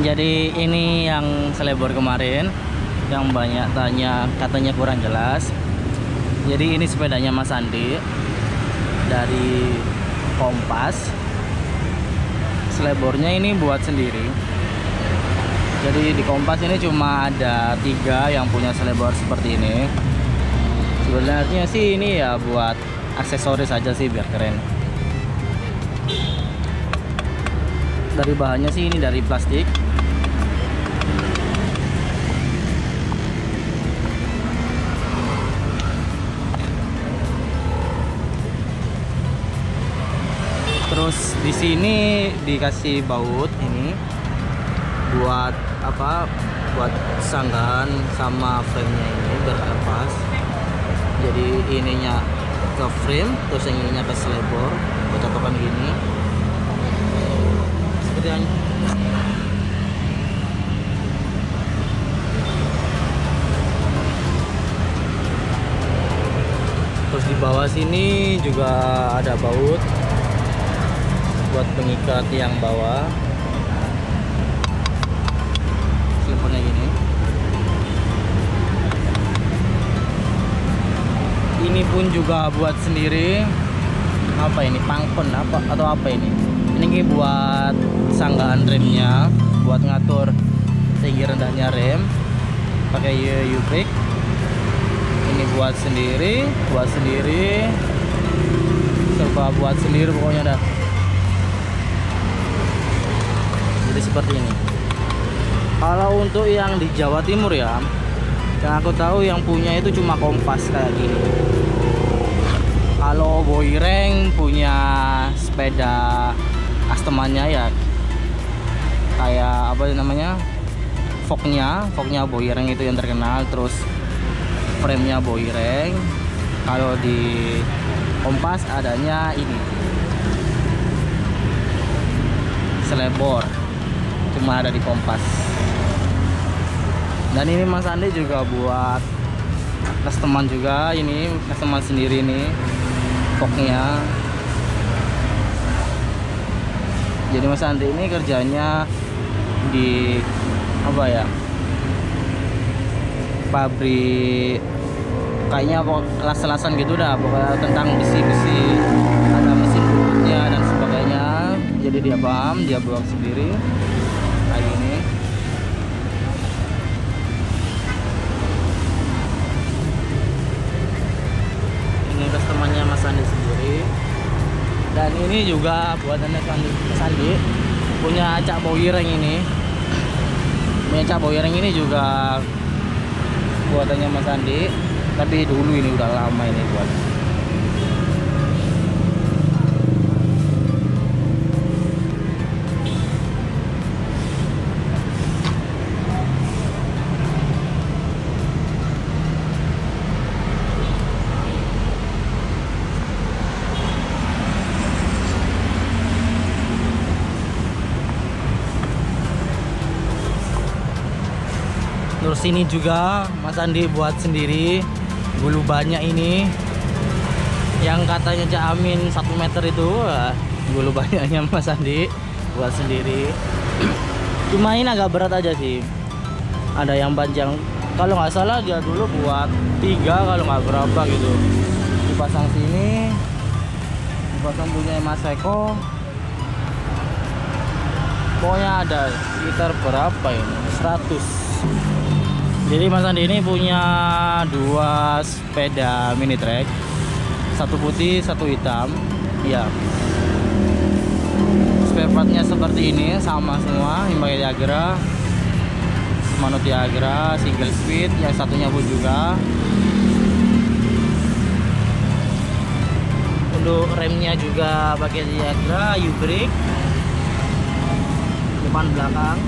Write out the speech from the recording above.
jadi ini yang selebor kemarin yang banyak tanya katanya kurang jelas. Jadi ini sepedanya Mas Andi dari Kompas. Selebornya ini buat sendiri. Jadi di Kompas ini cuma ada tiga yang punya selebor seperti ini. Sebenarnya sih ini ya buat aksesoris aja sih biar keren dari bahannya sih ini dari plastik. Terus di sini dikasih baut ini buat apa? Buat sanggahan sama frame-nya ini biar lepas. Jadi ininya ke frame terus yang ininya ke selebor buat catokan gini seperti yang terus di bawah sini juga ada baut buat pengikat yang bawah. Selepornya gini. Ini pun juga buat sendiri. Apa ini? Pangpon apa? Atau apa ini? Ini buat sanggahan remnya buat ngatur tinggi rendahnya rem. Pakai U-brake ini buat sendiri buat sendiri. Serba buat sendiri pokoknya dah. Jadi seperti ini. Kalau untuk yang di Jawa Timur ya yang aku tahu yang punya itu cuma kompas kayak gini. Kalau Boireng punya sepeda customernya ya apa namanya fognya fognya Boireng itu yang terkenal terus frame-nya Boireng. Kalau di kompas adanya ini selebor cuma ada di kompas. Dan ini Mas Andi juga buat customer juga ini customer sendiri nih pokoknya jadi Mas Andi ini kerjanya di apa ya pabrik kayaknya las-lasan gitu dah pokoknya tentang besi-besi ada mesin bulutnya dan sebagainya. Jadi dia paham dia buat sendiri. Kayak gini. Ini customernya Mas Andi sendiri. Dan ini juga buatannya Mas Andi punya Cak Boyireng ini. Punya Cak Boyireng ini juga buatannya Mas Andi. Tapi dulu ini udah lama ini buatnya terus ini juga Mas Andi buat sendiri. Bulu banyak ini. Yang katanya Cak Amin 1 meter itu bulu banyaknya Mas Andi buat sendiri. Cuma ini agak berat aja sih. Ada yang panjang. Kalau nggak salah dia dulu buat tiga kalau nggak berapa gitu. Dipasang sini. Dipasang punya Mas Eko. Pokoknya ada sekitar berapa ini 100 jadi Mas Andi ini punya dua sepeda mini trek satu putih satu hitam. Ya spare seperti ini sama semua. Himaga Tiagra Mano Tiagra single speed. Yang satunya pun juga. Untuk remnya juga pakai Tiagra U-brake. Depan belakang